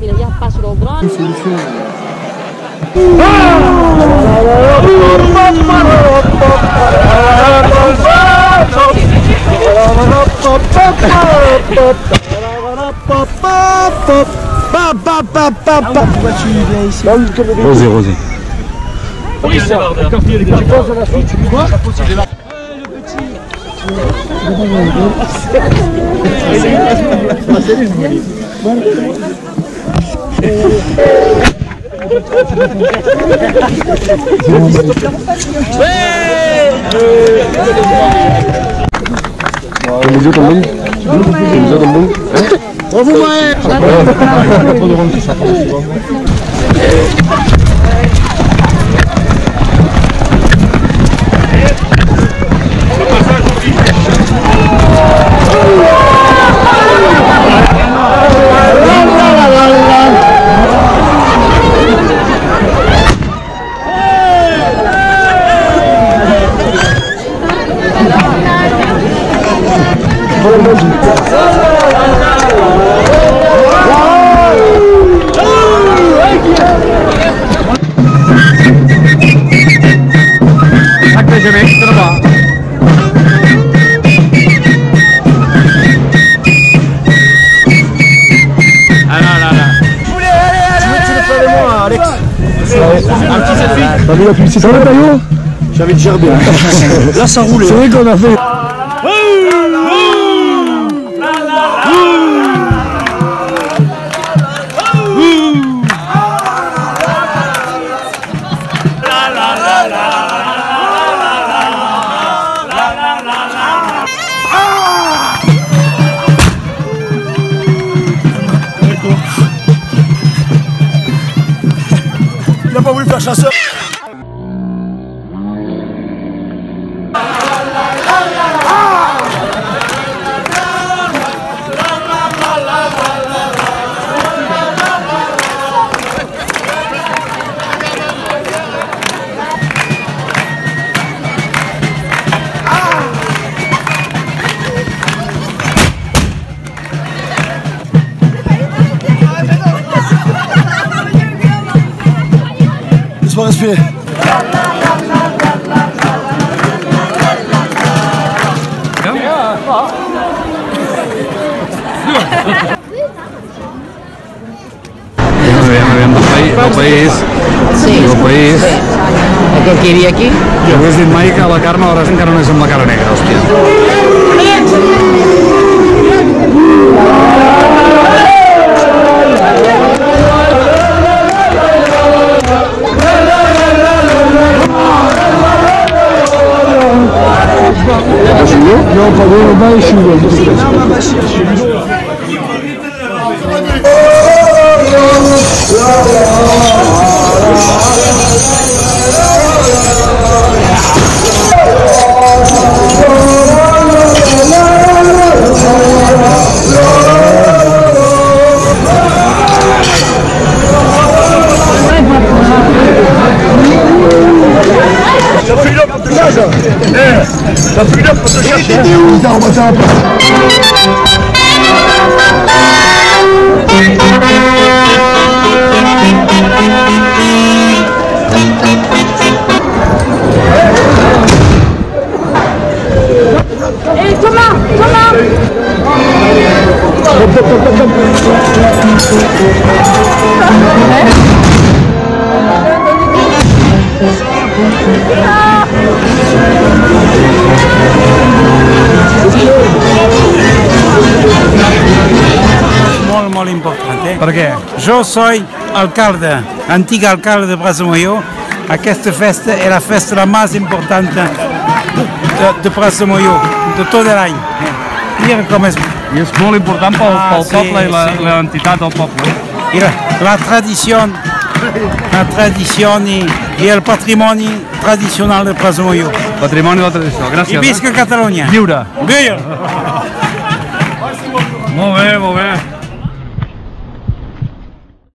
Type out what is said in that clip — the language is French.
Mira, ya paso lo grande. Rosé, rosé. Museu também? Museu também? T'as vu la publicité envie de gerber. Là ça roule. C'est vrai qu'on a fait. Pas voulu faire chasseur. País, del país, Sí. del país. Aquest que hi havia aquí? Jo hagués dit mai que la Carme Hores encara no és amb la cara negra, hòstia. Avrupa Yoldaşı Yoldaşı. Ya Allah! La freedom pour te chercher. Hey, Thomas, Thomas. Eh? Què? Jo soy alcalde, antic alcalde de Brazamoyo. Aquesta festa és la festa la més important de, de Brazamoyo, de tot l'any. Eh? Mira com és. I és molt important pel, Ah, pel sí, poble i la- sí. l'entitat del poble. Mira, la tradició, la tradició i, i el patrimoni tradicional de Brazamoyo. Patrimoni de la tradició. I Gràcies. visca Catalunya! Lliure. Viure! Molt bé, molt bé.